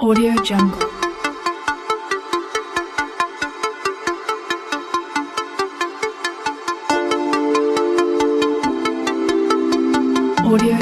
Audio Jungle. Audio